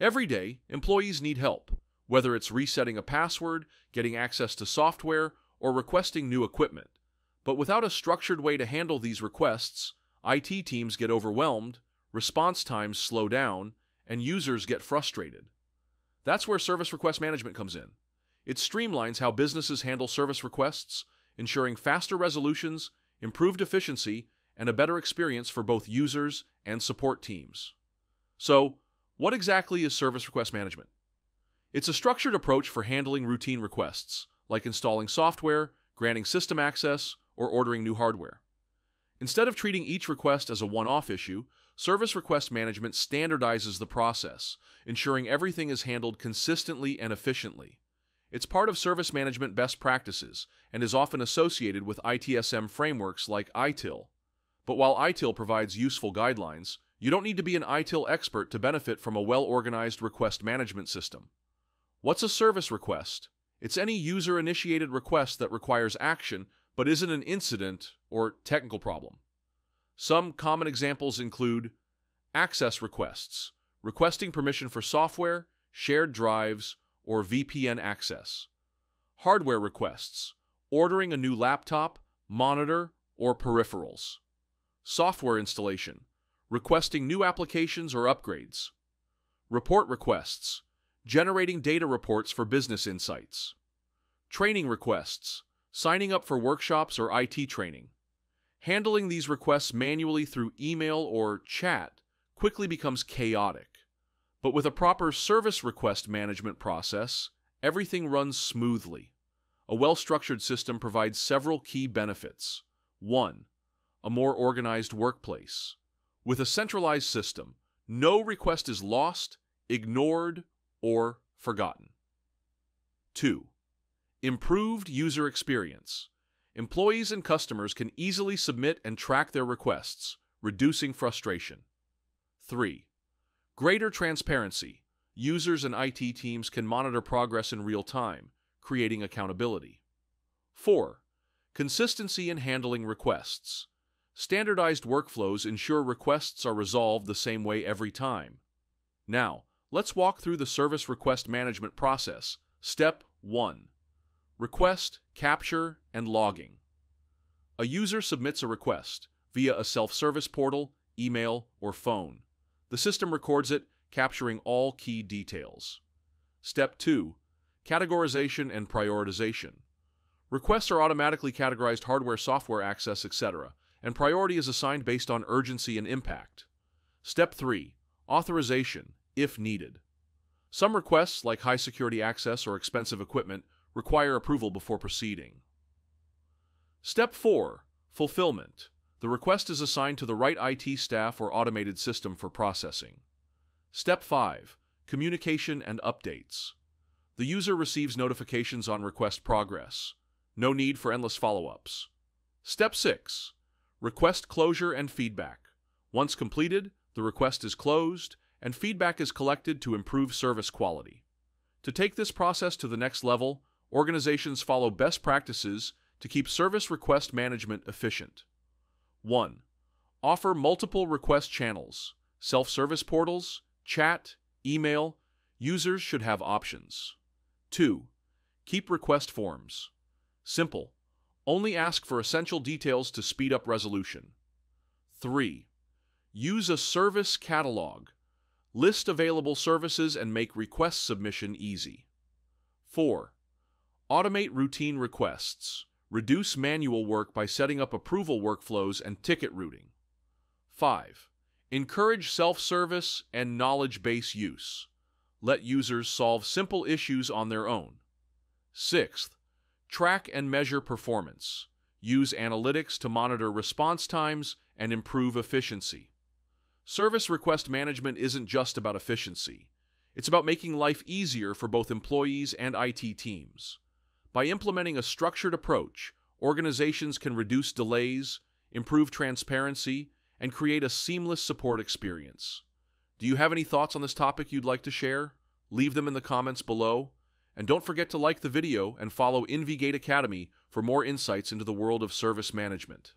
Every day, employees need help, whether it's resetting a password, getting access to software, or requesting new equipment. But without a structured way to handle these requests, IT teams get overwhelmed, response times slow down, and users get frustrated. That's where service request management comes in. It streamlines how businesses handle service requests, ensuring faster resolutions, improved efficiency, and a better experience for both users and support teams. So, what exactly is service request management? It's a structured approach for handling routine requests, like installing software, granting system access, or ordering new hardware. Instead of treating each request as a one off issue, service request management standardizes the process, ensuring everything is handled consistently and efficiently. It's part of service management best practices and is often associated with ITSM frameworks like ITIL. But while ITIL provides useful guidelines, you don't need to be an ITIL expert to benefit from a well organized request management system. What's a service request? It's any user initiated request that requires action but isn't an incident or technical problem. Some common examples include access requests, requesting permission for software, shared drives, or VPN access, hardware requests, ordering a new laptop, monitor, or peripherals, software installation, requesting new applications or upgrades, report requests, generating data reports for business insights, training requests, signing up for workshops or IT training. Handling these requests manually through email or chat quickly becomes chaotic. But with a proper service request management process, everything runs smoothly. A well structured system provides several key benefits. 1. A more organized workplace. With a centralized system, no request is lost, ignored, or forgotten. 2. Improved user experience. Employees and customers can easily submit and track their requests, reducing frustration. 3. Greater transparency. Users and IT teams can monitor progress in real time, creating accountability. 4. Consistency in handling requests. Standardized workflows ensure requests are resolved the same way every time. Now, let's walk through the service request management process. Step 1 Request, Capture, and Logging. A user submits a request via a self service portal, email, or phone. The system records it, capturing all key details. Step 2 Categorization and Prioritization. Requests are automatically categorized hardware, software access, etc., and priority is assigned based on urgency and impact. Step 3 Authorization, if needed. Some requests, like high security access or expensive equipment, require approval before proceeding. Step 4 Fulfillment. The request is assigned to the right IT staff or automated system for processing. Step 5 Communication and Updates. The user receives notifications on request progress. No need for endless follow ups. Step 6 Request Closure and Feedback. Once completed, the request is closed and feedback is collected to improve service quality. To take this process to the next level, organizations follow best practices to keep service request management efficient. 1. Offer multiple request channels, self service portals, chat, email. Users should have options. 2. Keep request forms. Simple. Only ask for essential details to speed up resolution. 3. Use a service catalog. List available services and make request submission easy. 4. Automate routine requests. Reduce manual work by setting up approval workflows and ticket routing. 5. Encourage self service and knowledge base use. Let users solve simple issues on their own. Sixth, track and measure performance. Use analytics to monitor response times and improve efficiency. Service request management isn't just about efficiency, it's about making life easier for both employees and IT teams. By implementing a structured approach, organizations can reduce delays, improve transparency, and create a seamless support experience. Do you have any thoughts on this topic you'd like to share? Leave them in the comments below. And don't forget to like the video and follow InvGate Academy for more insights into the world of service management.